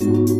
you